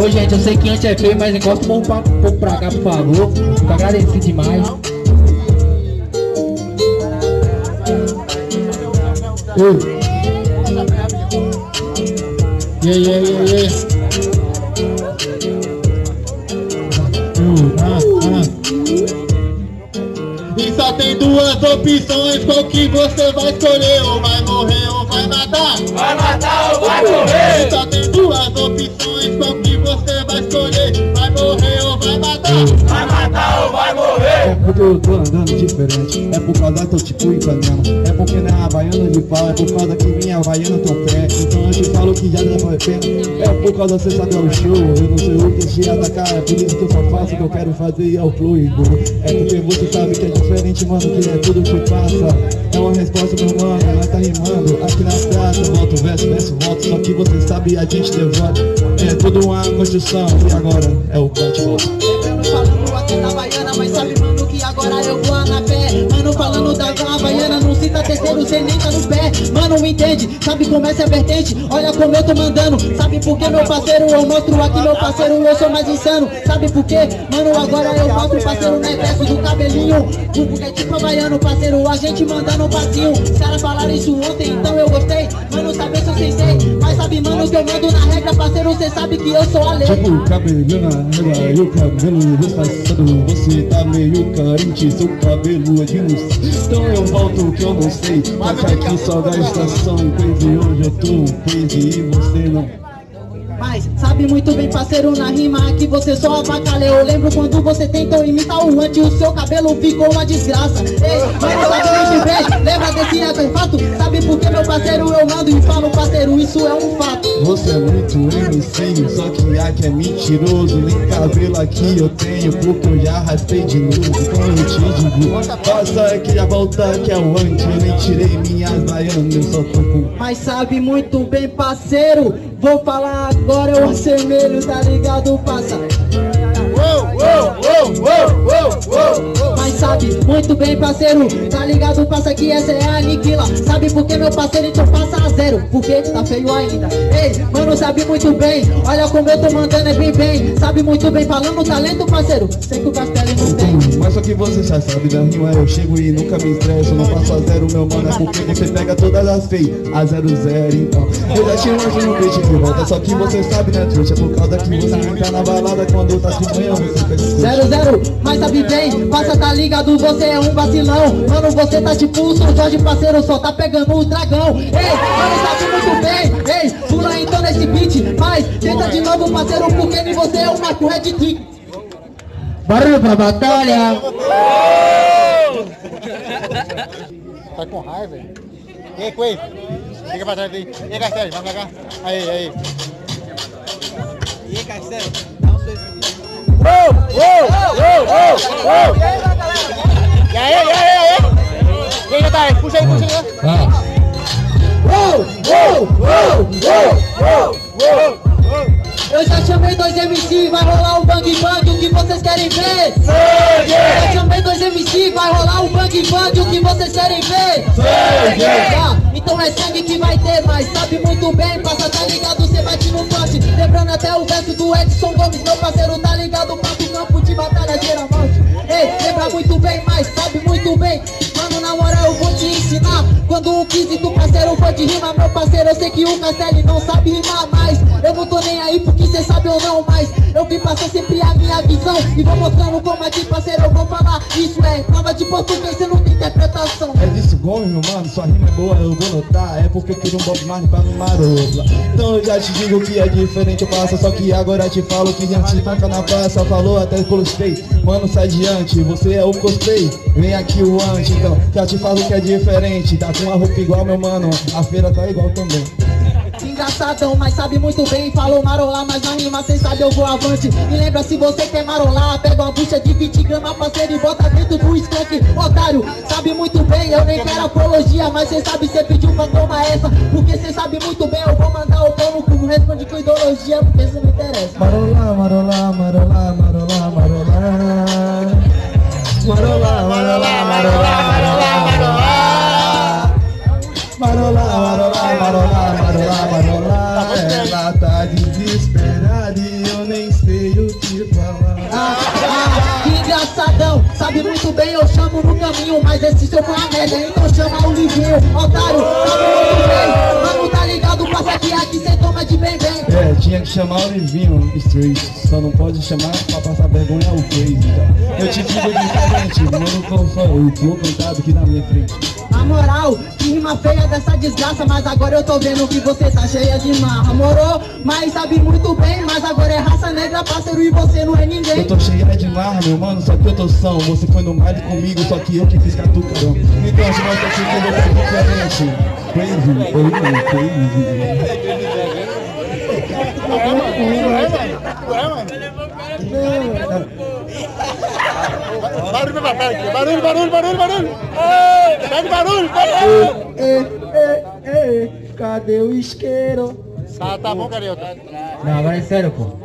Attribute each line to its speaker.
Speaker 1: Ô gente, eu sei que antes é feio, mas encosta um pouco pra cá, por favor. Fico agradecido demais. Ei. Yeah, yeah, yeah, yeah. Uh, ah,
Speaker 2: só tem duas opções, qual que você vai escolher? Ou vai morrer ou vai matar?
Speaker 3: Vai matar ou vai morrer?
Speaker 2: Só tem duas opções, qual que você vai escolher? Vai morrer ou vai matar?
Speaker 4: É porque eu tô andando diferente, é por causa que eu te fui Ipanema É porque não é havaiana de pau, é por causa que minha havaiana um pé. Então eu te falo que já não pena É por causa que você sabe o show, eu não sei o que te atacar É por isso que eu só faço o que eu quero fazer e é fluido. É porque você sabe que é diferente, mano, que é tudo que passa. É uma resposta, meu mano, nós tá rimando. Aqui na praça, volta o verso, verso, volta Só que você sabe, a gente devora É tudo uma construção, e agora é o bate-volta
Speaker 5: Lembrando falando aqui da Baiana, mas sabe, mano, agora eu vou na fé. Mano, falando da Havaiana, não cita terceiro, cê nem tá no pé. Mano, entende? Sabe como essa é vertente? Olha como eu tô mandando. Sabe por que, meu parceiro? Eu mostro aqui, meu parceiro, eu sou mais insano. Sabe por quê? Mano, agora eu mostro, parceiro, né? Verso do cabelinho. O foguete havaiano, parceiro, a gente mandando um passinho. Os caras falaram isso ontem, então eu gostei. Mano, sabe se eu sentei. Mas sabe, mano, que eu mando na regra, parceiro, cê sabe que eu sou a lei.
Speaker 4: Tipo, cabelo na régua e o cabelo disfarçado Você tá meio carente, seu cabelo é de luz Então eu volto que eu não sei Mas aqui só da estação hoje eu tô crazy e você não
Speaker 5: Mas sabe muito bem, parceiro, na rima que você só avacalhou. Lembro quando você tentou imitar o antes, o seu cabelo ficou uma desgraça. Ei, mas sabe muito bem, lembra desse artefato? Sabe por que, meu parceiro, eu mando e falo, parceiro, isso é um fato.
Speaker 4: Você é muito MC, só que aqui é mentiroso Nem cabelo aqui eu tenho, porque eu já raspei de novo Então eu te digo, passa aqui a volta que é o antes Eu nem tirei minhas baianas, eu só tô com
Speaker 5: Mas sabe muito bem, parceiro, vou falar agora, eu assemelho, tá ligado, passa? Mas sabe muito bem, parceiro, tá ligado, passa que essa é a aniquila. Sabe por que, meu parceiro, então passa a zero, porque tá feio ainda. Ei, mano, sabe muito bem, olha como eu tô mandando, é bem bem. Sabe muito bem, falando talento, parceiro, sei que o Castelo não tem
Speaker 4: Mas só que você já sabe da rima Eu chego e nunca me estresso Não passo a zero, meu mano É porque você pega todas as feias A zero, zero, então. Eu já te lanço no beat de volta Só que você sabe, né, trouxa Por causa que você entra na balada Quando tá se banhando Você o
Speaker 5: Zero, zero, mas sabe bem, passa tá ligado, você é um vacilão. Mano, você tá tipo o São Jorge, parceiro, só tá pegando o dragão. Ei, mano, sabe muito bem, ei, pula então nesse beat Mas tenta de novo, parceiro, porque você é o Marco Red Trick
Speaker 1: Barulho pra batalha.
Speaker 2: Tá com raiva, velho. E aí, Coelho? Fica pra trás aí. E aí, Castelo, vai pra cá. Aí, aí. E aí, Castelo? Dá um sorriso Uou, uou, uou, uou, uou. E aí, e aí, e aí? E aí, Natália? Puxa aí, puxa aí.
Speaker 1: Ah.
Speaker 5: Chamei dois MC, vai rolar o bang bang, o que vocês querem ver?
Speaker 3: Sangue!
Speaker 5: Eu chamei dois MC, vai rolar o bang bang, o que vocês querem ver?
Speaker 3: Sangue!
Speaker 5: Ah, então é sangue que vai ter, mas sabe muito bem, passa, tá ligado, cê bate no pote Lembrando até o verso do Edson Gomes, meu parceiro, tá ligado, papo campo de batalha geralmente Ei, lembra muito bem, mas sabe muito bem Mano, na moral eu vou te ensinar Quando o 15 do parceiro for de rima Meu parceiro, eu sei que o Castelli não sabe rimar mais Eu não tô nem aí porque cê sabe ou não Mas eu vim passar sempre a minha visão. E vou mostrando como aqui, parceiro, eu vou falar. Isso é prova de português, cê não tem interpretação.
Speaker 4: É disso Gomes, meu mano, sua rima é boa, eu vou notar. É porque queria um Bob Marley pra me marosla Então eu já te digo que é diferente, eu passo Só que agora te falo que gente toca na praça Falou até gostei, mano, sai diante Você é o cosplay, vem aqui o antes Então. Já te falo que é diferente Tá com uma roupa igual, meu mano, a feira tá igual também
Speaker 5: Engraçadão, mas sabe muito bem. Falou marolar, mas na rima cê sabe eu vou avante. E lembra se você quer marolar Pega uma bucha de 20 gramas, parceiro E bota dentro do skunk. Otário, sabe muito bem Eu nem quero apologia, mas cê sabe Cê pediu pra tomar essa. Porque cê sabe muito bem Eu vou mandar o pão no cu Responde com ideologia Porque cê não interessa.
Speaker 4: Marolar, marolar,
Speaker 5: sabe muito bem, eu chamo no caminho, mas esse seu foi uma merda, então chama o Livinho, otário, sabe muito bem, mano, tá ligado, aqui, aqui cê toma de bem bem.
Speaker 4: É, tinha que chamar o Livinho Street, só não pode chamar pra passar vergonha o Crazy. Tá? Eu te digo diferente, mano, com só o flow cantado aqui na minha frente.
Speaker 5: A moral, que rima feia dessa desgraça, mas agora eu tô vendo que você tá cheia de marra, morou? Mas sabe muito bem, mas agora é raça negra, parceiro, e você não é ninguém.
Speaker 4: Eu tô cheia de marra, meu mano, só que eu tô são. Você foi no baile comigo, só que eu que fiz catucarão. Então que eu vou ser diferente. Crazy, oh, crazy.
Speaker 2: Barulho pra papel aqui. Barulho, barulho, barulho, barulho. Pega barulho, barulho.
Speaker 4: Ei, ei, ei, cadê o isqueiro?
Speaker 2: Tá, tá bom, Carioca.
Speaker 1: Não, agora é sério, pô.